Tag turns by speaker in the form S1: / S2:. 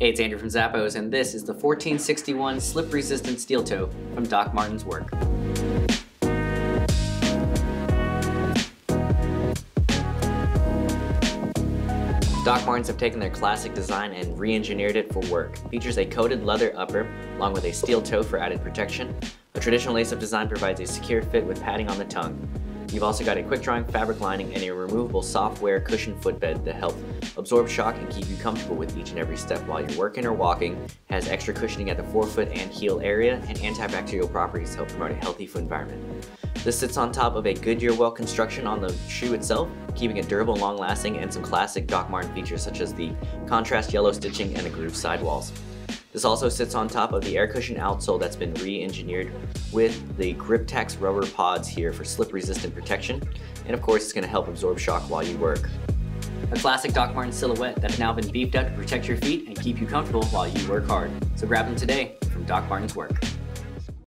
S1: Hey, it's Andrew from Zappos, and this is the 1461 slip resistant steel toe from Doc Martens Work. Doc Martens have taken their classic design and re-engineered it for work. Features a coated leather upper along with a steel toe for added protection. A traditional lace-up design provides a secure fit with padding on the tongue. You've also got a quick drying fabric lining and a removable SoftWair cushion footbed to help absorb shock and keep you comfortable with each and every step while you're working or walking. Has extra cushioning at the forefoot and heel area and antibacterial properties to help promote a healthy foot environment. This sits on top of a Goodyear welt construction on the shoe itself, keeping it durable and long lasting and some classic Doc Marten features such as the contrast yellow stitching and the grooved sidewalls. This also sits on top of the air cushion outsole that's been re-engineered with the GRIP-TRAX rubber pods here for slip resistant protection. And of course, it's gonna help absorb shock while you work. A classic Doc Marten silhouette that's now been beefed up to protect your feet and keep you comfortable while you work hard. So grab them today from Doc Martens Work.